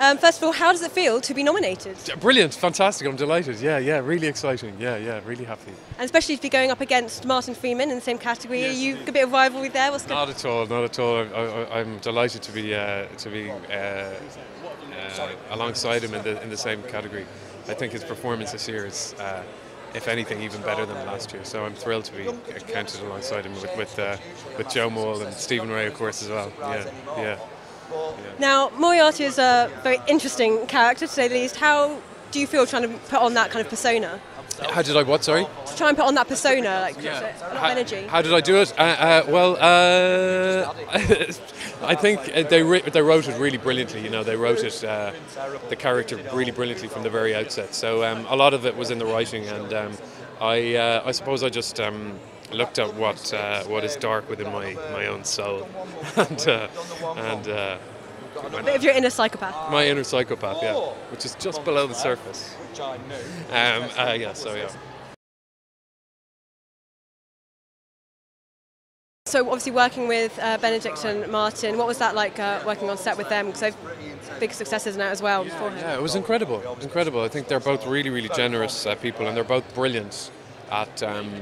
Um, first of all, how does it feel to be nominated? Brilliant, fantastic. I'm delighted. Yeah, yeah, really exciting. Yeah, yeah, really happy. And especially to be going up against Martin Freeman in the same category. Are you a bit of rivalry there? What's Not at all, not at all. I, am delighted to be uh, to be uh, uh, alongside him in the in the same category. I think his performance this year is. Uh, if anything, even better than last year. So I'm thrilled to be counted alongside him with with, uh, with Joe Mawle and Stephen Rea, of course, as well. Yeah, yeah. Now, Moriarty is a very interesting character, to say the least. How do you feel trying to put on that kind of persona? How did I what? Sorry. To try and put on that persona, like yeah. a lot how, of energy. How did I do it? Uh, uh, well, uh, I think they they wrote it really brilliantly. You know, they wrote it uh, the character really brilliantly from the very outset. So um, a lot of it was in the writing, and um, I uh, I suppose I just. Um, looked at what uh, what is dark within my, my own soul, and uh, and uh, a bit of your inner psychopath. My inner psychopath, yeah, which is just below the surface. Um, uh, yeah, so yeah. So obviously working with uh, Benedict and Martin, what was that like uh, working on set with them? Because they've big successes now as well beforehand. Yeah, it was incredible. It was incredible. I think they're both really, really generous uh, people, and they're both brilliant at um,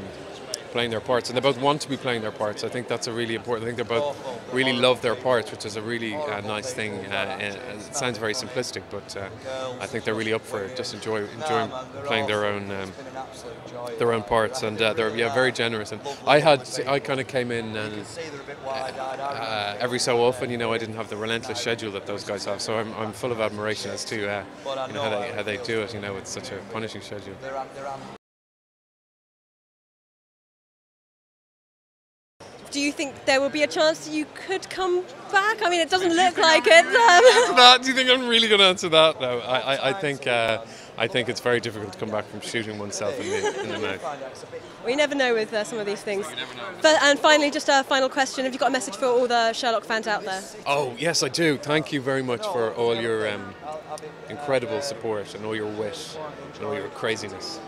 playing their parts, and they both want to be playing their parts. I think that's a really important. I think they both really love their parts, which is a really uh, nice thing. Uh, it sounds very simplistic, but uh, I think they're really up for it. Just enjoy enjoying playing their own um, their own parts, and uh, they're yeah very generous. And I had I kind of came in and uh, every so often, you know, I didn't have the relentless schedule that those guys have, so I'm, I'm full of admiration as to you know how they how they do it. You know, with such a punishing schedule. Do you think there will be a chance that you could come back? I mean, it doesn't look like it. that, do you think I'm really going to answer that? No, I, I, I think uh, I think it's very difficult to come back from shooting oneself in the, in the mouth. We never know with uh, some of these things. But, and finally, just a final question: Have you got a message for all the Sherlock fans out there? Oh yes, I do. Thank you very much for all your um, incredible support and all your wit and all your craziness.